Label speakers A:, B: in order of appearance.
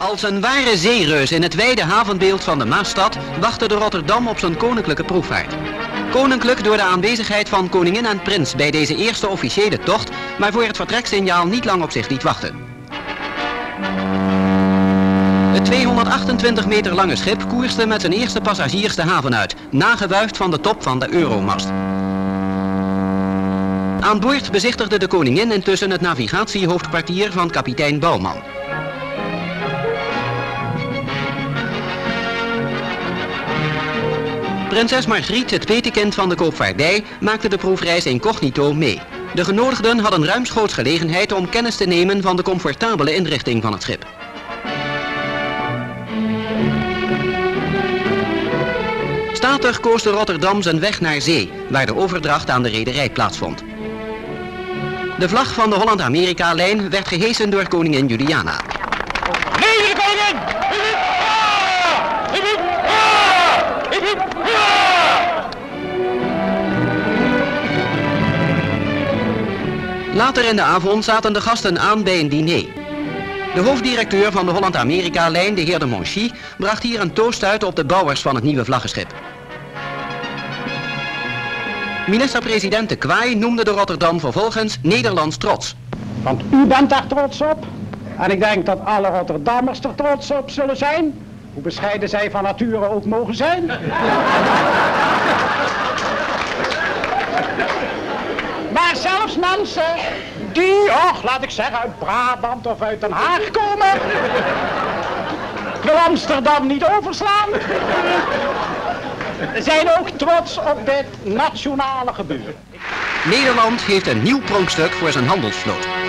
A: Als een ware zeereus in het wijde havenbeeld van de Maasstad wachtte de Rotterdam op zijn koninklijke proefvaart. Koninklijk door de aanwezigheid van koningin en prins bij deze eerste officiële tocht, maar voor het vertreksignaal niet lang op zich liet wachten. Het 228 meter lange schip koerste met zijn eerste passagiers de haven uit, nagewuifd van de top van de Euromast. Aan boord bezichtigde de koningin intussen het navigatiehoofdkwartier van kapitein Bouwman. Prinses Margriet, het petekind van de koopvaardij, maakte de proefreis incognito mee. De genodigden hadden ruimschoots gelegenheid om kennis te nemen van de comfortabele inrichting van het schip. Statig koos de Rotterdam zijn weg naar zee, waar de overdracht aan de rederij plaatsvond. De vlag van de Holland-Amerika-lijn werd gehesen door koningin Juliana.
B: Nee, de!
A: Later in de avond zaten de gasten aan bij een diner. De hoofddirecteur van de Holland-Amerika-lijn, de heer de Monchy, bracht hier een toast uit op de bouwers van het nieuwe vlaggenschip. Minister-president de Kwaai noemde de Rotterdam vervolgens Nederlands trots.
C: Want u bent daar trots op. En ik denk dat alle Rotterdammers er trots op zullen zijn. Hoe bescheiden zij van nature ook mogen zijn. maar zelfs die, och, laat ik zeggen, uit Brabant of uit Den Haag komen. wil Amsterdam niet overslaan. zijn ook trots op dit nationale gebeuren.
A: Nederland heeft een nieuw pronkstuk voor zijn handelsvloot.